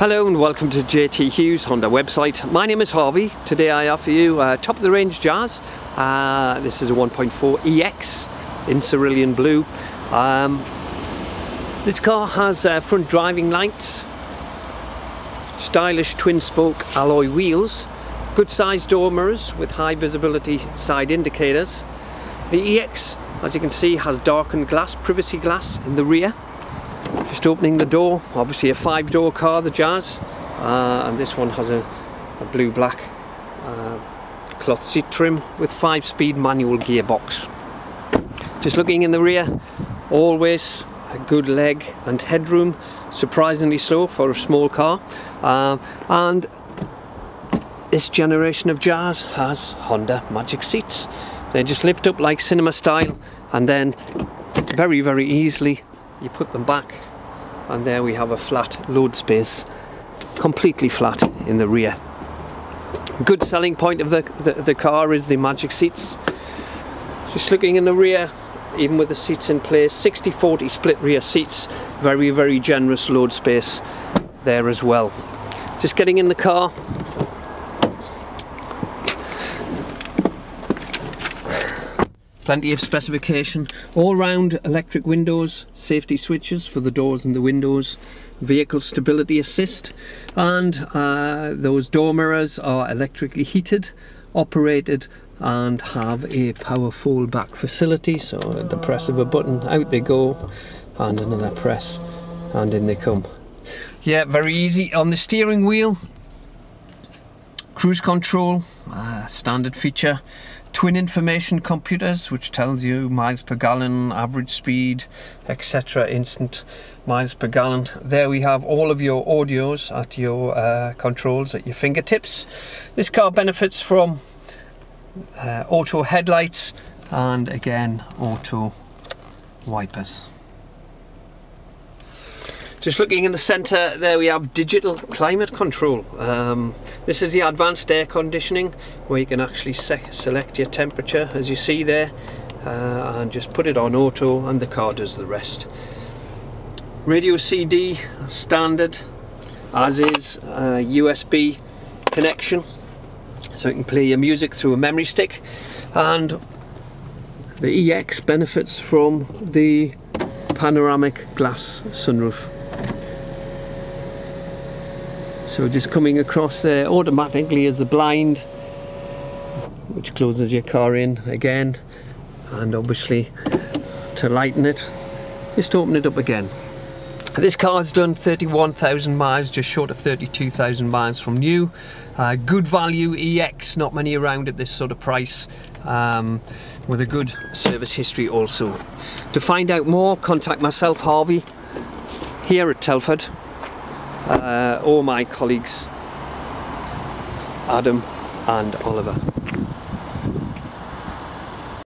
Hello and welcome to JT Hughes Honda website. My name is Harvey. Today I offer you uh, top of the range Jazz. Uh, this is a 1.4 EX in cerulean blue. Um, this car has uh, front driving lights, stylish twin spoke alloy wheels, good sized door mirrors with high visibility side indicators. The EX, as you can see, has darkened glass, privacy glass in the rear just opening the door. Obviously a five door car the Jazz. Uh, and this one has a, a blue black uh, cloth seat trim with five speed manual gearbox. Just looking in the rear always a good leg and headroom. Surprisingly slow for a small car. Uh, and this generation of Jazz has Honda Magic Seats. They just lift up like cinema style and then very very easily you put them back and there we have a flat load space completely flat in the rear. Good selling point of the, the, the car is the magic seats. Just looking in the rear even with the seats in place 60-40 split rear seats very very generous load space there as well. Just getting in the car plenty of specification. All round electric windows safety switches for the doors and the windows vehicle stability assist and uh, those door mirrors are electrically heated operated and have a power fold back facility. So at the press of a button out they go and another press and in they come. Yeah very easy. On the steering wheel cruise control uh, standard feature twin information computers which tells you miles per gallon average speed etc instant miles per gallon. There we have all of your audios at your uh, controls at your fingertips. This car benefits from uh, auto headlights and again auto wipers just looking in the center there we have digital climate control. Um, this is the advanced air conditioning where you can actually se select your temperature as you see there uh, and just put it on auto and the car does the rest. Radio CD standard as is USB connection so you can play your music through a memory stick and the EX benefits from the panoramic glass sunroof so just coming across there automatically is the blind which closes your car in again and obviously to lighten it just open it up again. This car's done 31,000 miles just short of 32,000 miles from new. Uh, good value EX not many around at this sort of price um, with a good service history also. To find out more contact myself Harvey here at Telford uh, all my colleagues Adam and Oliver.